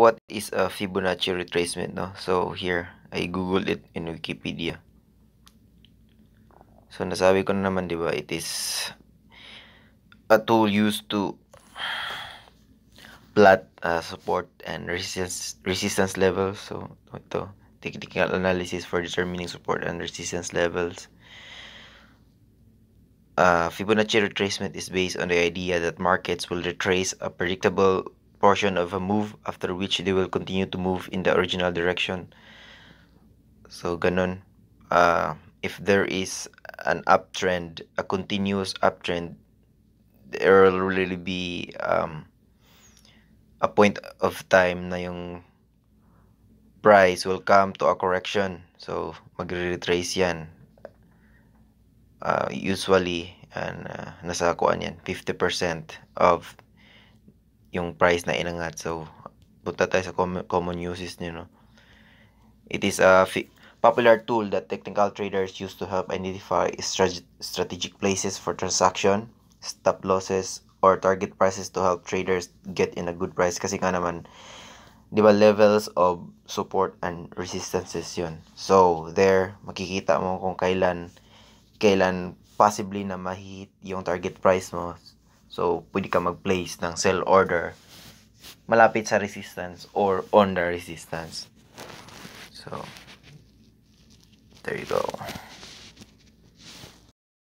what is a Fibonacci retracement, no? So, here, I googled it in Wikipedia. So, nasabi ko na naman, di it is a tool used to plot uh, support and resistance resistance levels. So, ito, technical analysis for determining support and resistance levels. Uh, Fibonacci retracement is based on the idea that markets will retrace a predictable portion of a move after which they will continue to move in the original direction. So, ganun. Uh, if there is an uptrend, a continuous uptrend, there will really be um, a point of time na yung price will come to a correction. So, magre-retrace yan. Uh, usually, and, uh, nasa kuan yan, 50% of yung price na inangat. So, punta tayo sa common, common uses nyo, no? It is a popular tool that technical traders use to help identify strate strategic places for transaction, stop losses, or target prices to help traders get in a good price. Kasi nga naman, di ba, levels of support and resistances yun. So, there, makikita mo kung kailan, kailan possibly na mahit yung target price mo. So, pwede ka mag-place ng sell order malapit sa resistance or on the resistance. So, there you go.